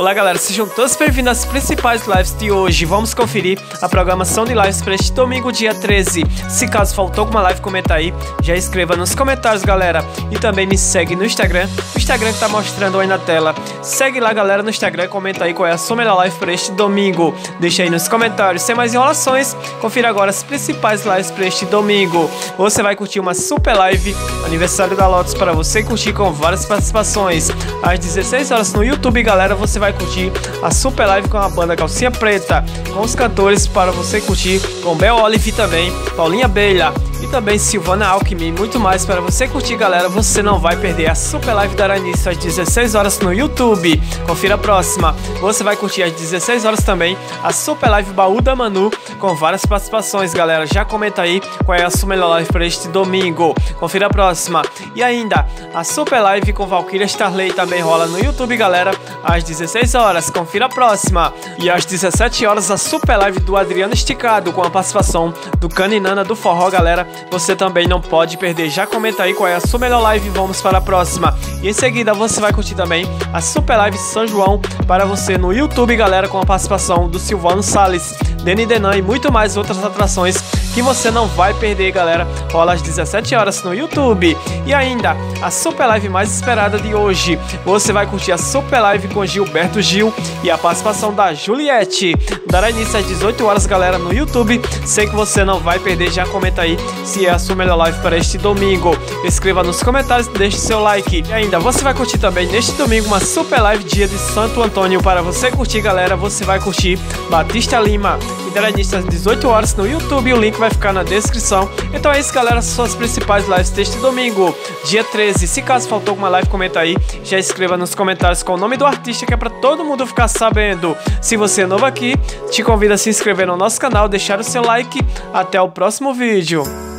Olá galera, sejam todos bem-vindos às principais lives de hoje. Vamos conferir a programação de lives para este domingo, dia 13. Se caso faltou alguma live, comenta aí, já escreva nos comentários, galera. E também me segue no Instagram, o Instagram que tá mostrando aí na tela. Segue lá, galera, no Instagram, comenta aí qual é a sua melhor live para este domingo. Deixa aí nos comentários. Sem mais enrolações, confira agora as principais lives para este domingo. Você vai curtir uma super live, aniversário da Lotus, para você curtir com várias participações. Às 16 horas no YouTube, galera, você vai curtir a super live com a banda Calcinha Preta, com os cantores para você curtir com Bel Olive também, Paulinha Beira e também Silvana Alckmin e muito mais para você curtir, galera. Você não vai perder a super live da início às 16 horas no YouTube. Confira a próxima. Você vai curtir às 16 horas também a super live Baú da Manu com várias participações, galera. Já comenta aí qual é a sua melhor live para este domingo. Confira a próxima. E ainda a super live com Valkyria Starley também rola no YouTube, galera, às 16 horas. Confira a próxima. E às 17 horas a super live do Adriano Esticado com a participação do Caninana do Forró, galera você também não pode perder. Já comenta aí qual é a sua melhor live e vamos para a próxima. E em seguida você vai curtir também a Super Live São João para você no YouTube, galera, com a participação do Silvano Salles, Deni Denan e muito mais outras atrações que você não vai perder, galera. Rola às 17 horas no YouTube. E ainda, a Super Live mais esperada de hoje. Você vai curtir a Super Live com Gilberto Gil e a participação da Juliette. Dará início às 18 horas, galera, no YouTube. Sei que você não vai perder, já comenta aí se é a sua melhor live para este domingo. Escreva nos comentários, deixe seu like. E ainda, você vai curtir também neste domingo uma Super Live dia de Santo Antônio. Para você curtir, galera, você vai curtir Batista Lima. E dará início às 18 horas no YouTube. O link vai ficar na descrição. Então é isso, galera. São as principais lives deste domingo, dia 13. Se caso faltou alguma live, comenta aí. Já escreva nos comentários com o nome do artista, que é para todo mundo ficar sabendo. Se você é novo aqui, te convido a se inscrever no nosso canal, deixar o seu like. Até o próximo vídeo.